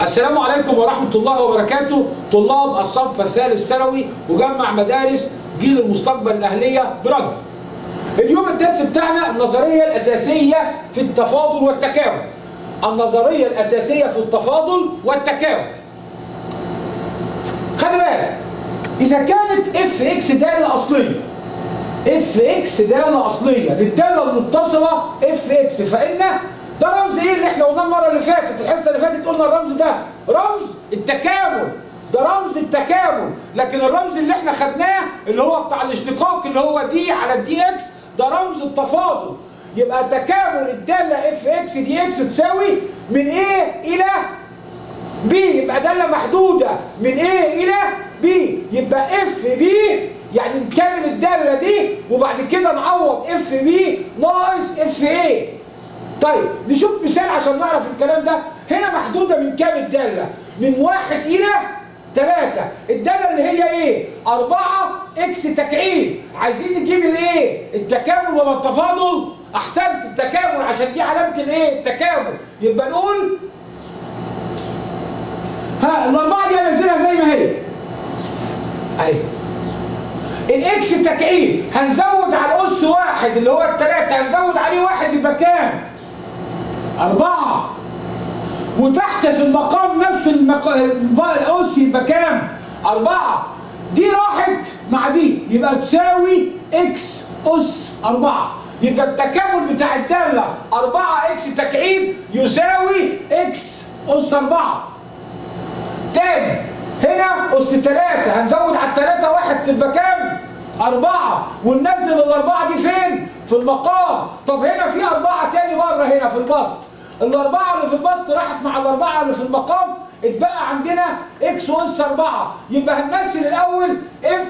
السلام عليكم ورحمة الله وبركاته. طلاب الصف الثالث ثانوي مجمع مدارس جيل المستقبل الأهلية برد اليوم الدرس بتاعنا النظرية الأساسية في التفاضل والتكامل. النظرية الأساسية في التفاضل والتكامل. خلي بالك إذا كانت f x دالة أصلية f x دالة أصلية للدالة المتصلة f x فإن ده رمز إيه اللي إحنا قلناه المرة اللي فاتت؟ الحصة اللي فاتت قلنا الرمز ده رمز التكامل. ده رمز التكامل. لكن الرمز اللي إحنا خدناه اللي هو بتاع الاشتقاق اللي هو d على ال d x ده رمز التفاضل. يبقى تكامل الدالة f x d x تساوي من a إلى b يبقى دالة محدودة من a إلى b يبقى f b يعني نكمل الدالة دي وبعد كده نعوض f b ناقص f a طيب نشوف مثال عشان نعرف الكلام ده. هنا محدودة من كام الدالة من واحد إلى ثلاثة الدالة اللي هي إيه؟ أربعة إكس تكعيب. عايزين نجيب الإيه؟ التكامل ولا التفاضل؟ أحسنت التكامل. عشان دي علامة الإيه؟ التكامل. يبقى نقول ها الأربعة دي هنزلها زي ما هي. أهي. الإكس تكعيب. هنزود على الأس واحد اللي هو الثلاثة هنزود عليه واحد يبقى كام؟ أربعة. وتحت في المقام نفس المقام الأس يبقى كام؟ أربعة. دي راحت مع دي. يبقى تساوي x أس أربعة. يبقى التكامل بتاع الدالة أربعة x تكعيب يساوي x أس أربعة. تاني. هنا أس تلاتة. هنزود على التلاتة واحد تبقى كام؟ أربعة. وننزل الأربعة دي فين؟ في المقام. طب هنا في أربعة تاني بره هنا في البسط. الأربعة اللي في البسط راحت مع الأربعة اللي في المقام اتبقى عندنا x أس أربعة. يبقى هنمثل الأول f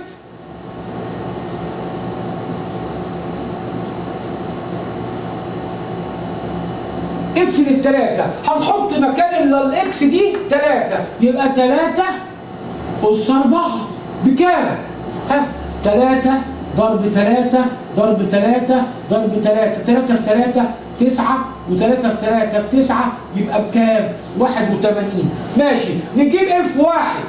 f للتلاتة. هنحط مكان ال x دي تلاتة. يبقى تلاتة أس أربعة. بكام؟ ها؟ تلاتة ضرب تلاتة ضرب تلاتة ضرب تلاتة تلاتة في تلاتة تسعة وتلاتة في تلاتة بتسعة يبقى بكام؟ واحد وتمانين. ماشي. نجيب f واحد.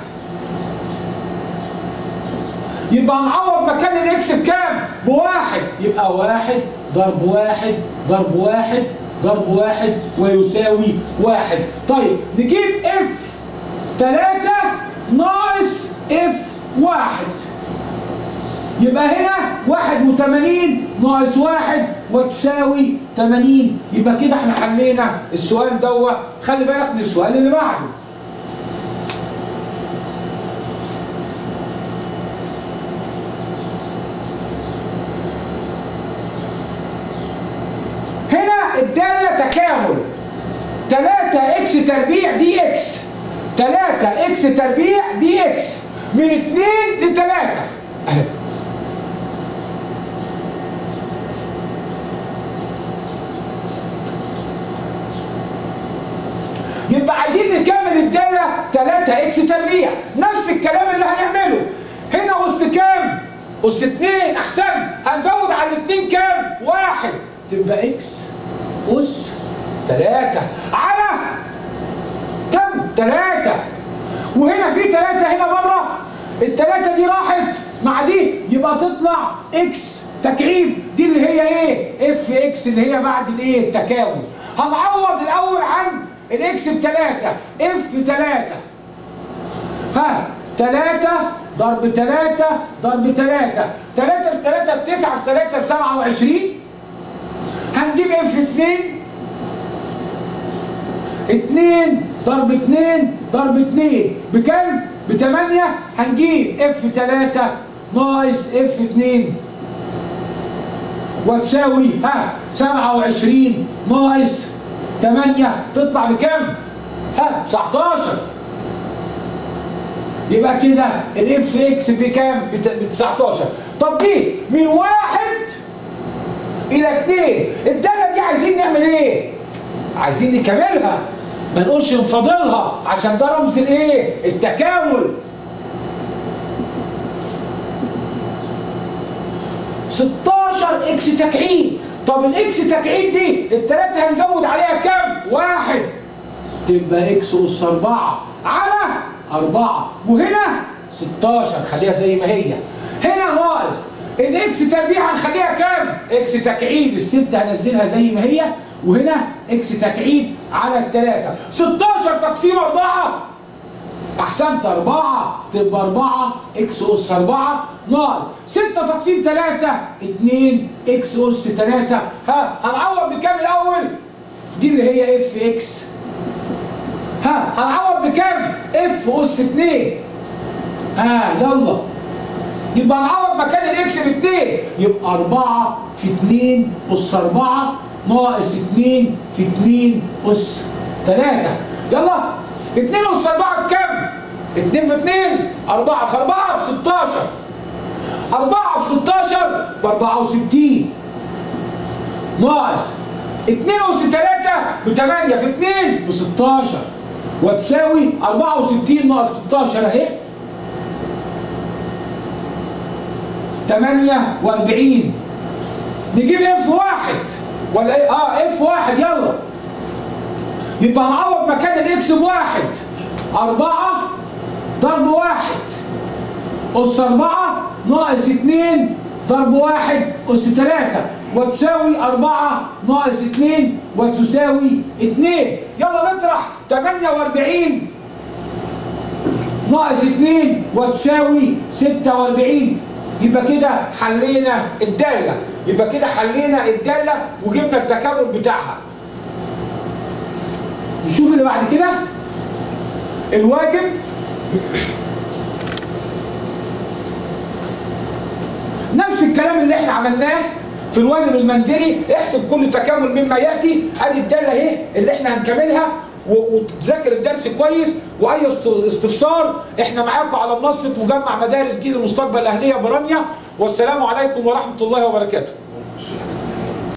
يبقى نعوض مكان ال x بكام؟ بواحد. يبقى واحد ضرب واحد ضرب واحد ضرب واحد ويساوي واحد. طيب نجيب f تلاتة ناقص f واحد. يبقى هنا 81 ناقص 1 وتساوي 80 يبقى كده إحنا حلينا السؤال دوت. خلي بالك من السؤال اللي بعده. هنا الدالة تكامل. 3 x تربيع dx. 3 x تربيع dx. من 2 ل 3 اهي يبقى عايزين نكمل الدالة 3 x تربيع نفس الكلام اللي هنعمله. هنا أس كام؟ أس 2 أحسن. هنزود على الاثنين كام؟ واحد. تبقى x. أس 3 على كم؟ 3 وهنا في 3 هنا بره. الثلاثة دي راحت. مع دي يبقى تطلع x. تكعيب. دي اللي هي إيه؟ f x اللي هي بعد الإيه؟ التكامل هنعوض الأول عن ال x بتلاتة. f تلاتة ها تلاتة ضرب تلاتة ضرب تلاتة. تلاتة في تلاتة بتسعة في تلاتة بسبعة وعشرين. هنجيب f اتنين. اتنين ضرب اتنين ضرب اتنين. بكام؟ بتمانية. هنجيب f تلاتة. ناقص f اتنين. وتساوي ها سبعة وعشرين. ناقص 8 تطلع بكام؟ ها 19 يبقى كده ال f x بكام؟ ب 19 طب دي من واحد إلى اثنين الدالة دي عايزين نعمل إيه؟ عايزين نكملها ما نقولش نفاضلها عشان ده رمز الإيه؟ التكامل 16 x تكعيب طب ال x تكعيب دي التلاتة هنزود عليها كام؟ واحد تبقى x اس 4 على 4 وهنا 16 خليها زي ما هي. هنا ناقص. ال x تربيع هنخليها كام؟ x تكعيب الستة هنزلها زي ما هي وهنا x تكعيب على الثلاثة 16 تقسيم 4 أحسنت 4 تبقى 4 x أس 4 ناقص. 6 تقسيم 3 2 x أس 3 ها هنعوض بكام الأول؟ دي اللي هي f x ها هنعوض بكام؟ f اس 2 ها يلا. يبقى نعوض مكان ال x ب 2 يبقى 4 في 2 اس 4 ناقص 2 في 2 اس 3 يلا. 2 اس 4 بكام؟ 2 في 2 4 في 4 ب 16 4 في 16 ب 64 ناقص. 2 اس 3 ب 8 في 2 ب 16 وتساوي 64 ناقص 16 اهي. 48 نجيب f واحد. ولا إيه؟ آه f واحد يلا. يبقى نعوض مكان ال x بواحد. أربعة ضرب واحد. أس أربعة ناقص اتنين ضرب واحد أس تلاتة. وتساوي أربعة ناقص اتنين وتساوي اتنين. يلا نطرح تمانية وأربعين ناقص اتنين وتساوي ستة وأربعين. يبقى كده حلينا الدالة يبقى كده حلينا الدالة وجبنا التكامل بتاعها. نشوف اللي بعد كده. الواجب. نفس الكلام اللي إحنا عملناه في الواجب المنزلي احسب كل تكامل مما يأتي. أدي الدالة اهي اللي إحنا هنكملها. وتذاكر الدرس كويس. وأي است- استفسار إحنا معاكم على منصه مجمع مدارس جيل المستقبل الأهلية برانيا والسلام عليكم ورحمة الله وبركاته.